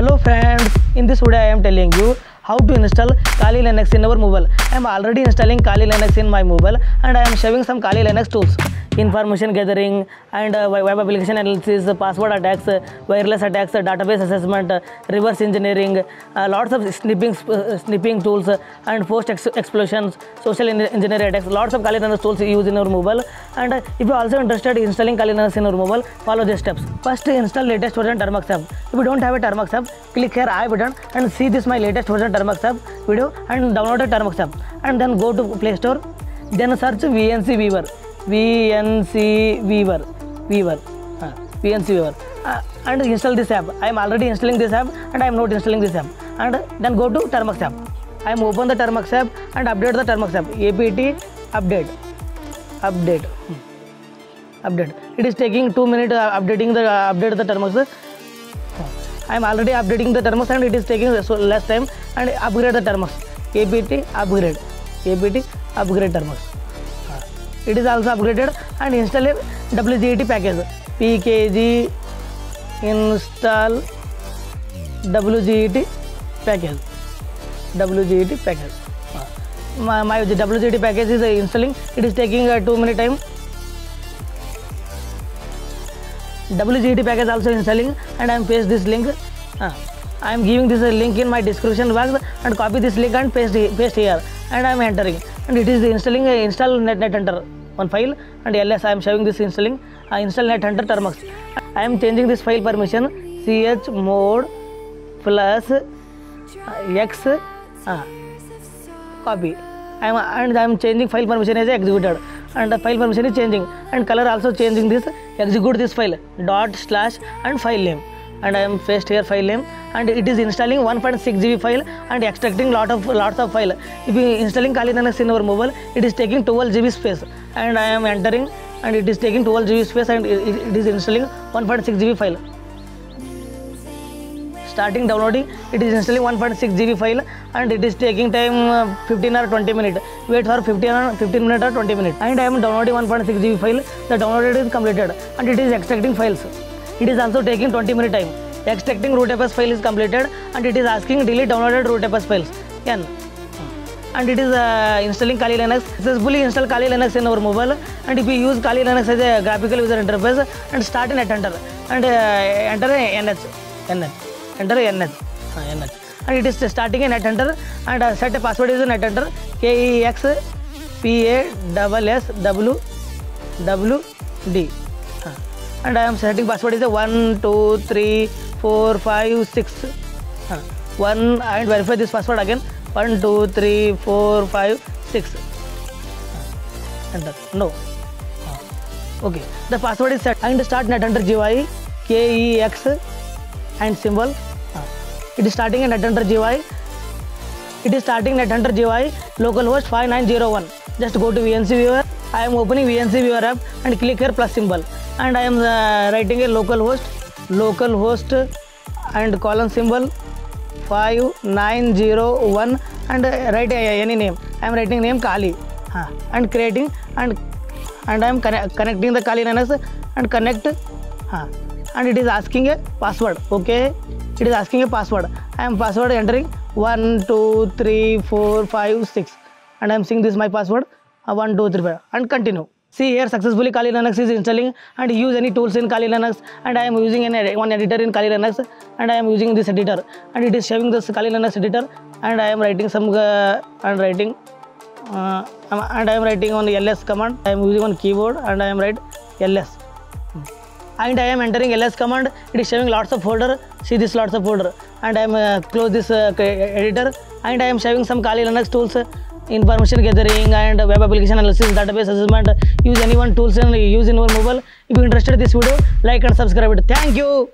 Hello friends, in this video I am telling you how to install Kali Linux in our mobile. I am already installing Kali Linux in my mobile and I am showing some Kali Linux tools. Information gathering and uh, web application analysis, password attacks, wireless attacks, database assessment, reverse engineering, uh, lots of sniffing, uh, sniffing tools and post ex- explosions, social engineering attacks, lots of Kali Linux tools you use in your mobile. And if you are also interested in installing Kali Linux in your mobile, follow these steps. First, install latest version Termux app. If you don't have a Termux app, click here I button and see this my latest version Termux app video and download a Termux app. And then go to Play Store. Then search VNC Viewer. We N C Weaver Weaver V N C Weaver and install this app I am already installing this app and I am not installing this app and then go to Termux app I am open the Termux app and update the Termux app A P T update update update it is taking two minute updating the update the Termux am already updating the Termux and it is taking less time and upgrade the Termux A P T upgrade A P T upgrade Termux It is also upgraded and install a WGET package. PKG install WGET package. WGET package. Uh, My, my package is uh, installing. It is taking uh, two minute time. WGET package also installing and I am paste this link. Uh, I am giving this uh, link in my description box and copy this link and paste paste here and I am entering and it is installing uh, install net NetHunter one file and ls I am showing this installing uh, install NetHunter termux. I am changing this file permission ch mode plus uh, x uh, copy. I am and I am changing file permission as executed. And the file permission is changing. And color also changing this execute this file dot slash and file name and I am faced here file name. And it is installing 1.6 GB file and extracting lot of lots of file. If you installing Kali Linux in our mobile it is taking 12 GB space. And I am entering and it is taking 12 GB space and it, it it is installing 1.6 GB file. Starting downloading it is installing 1.6 GB file and it is taking time uh, 15 or 20 minutes wait for 15 or 15 minutes or 20 minutes and I am downloading 1.6 GB file. The download is completed and it is extracting files it is also taking 20 minute time extracting rootfs file is completed and it is asking delete downloaded rootfs files n and it is uh, installing Kali Linux. Successfully install Kali Linux in our mobile. And if you use Kali Linux as a graphical user interface and start NetHunter and uh, enter NH, NH, enter NH, uh. And it is starting a net and uh, set a password is NetHunter K E X P A double S W W D. And I am setting password is a one two three four five six. Uh, one and verify this password again. One two three four five six. Uh, enter. No. Okay. The password is set i and start NetHunter GUI K E X and symbol. It is starting a enter GUI. It is starting NetHunter GUI localhost 5901. Just go to VNC viewer. I am opening VNC viewer app and click here plus symbol. And I am uh, writing a localhost, localhost and colon symbol 5901 and uh, write uh, any name. I am writing name Kali and creating and and I am conne- connecting the Kali Linux and connect and it is asking a password. Okay, it is asking a password. I am password entering one two three four five six and I am seeing this my password uh, one two three five and continue. See here successfully Kali Linux is installing and use any tools in Kali Linux and I am using an one editor in Kali Linux and I am using this editor and it is showing this Kali Linux editor and I am writing some uh, and writing uh, and I am writing on the ls command. I am using on keyboard and I am write ls and I am entering ls command. It is showing lots of folder. See this lots of folder and I am uh, close this uh, editor and I am showing some Kali Linux tools. Information gathering and web application analysis, database assessment. Use any one tools and use in your mobile. If you interested in this video, like and subscribe it. Thank you.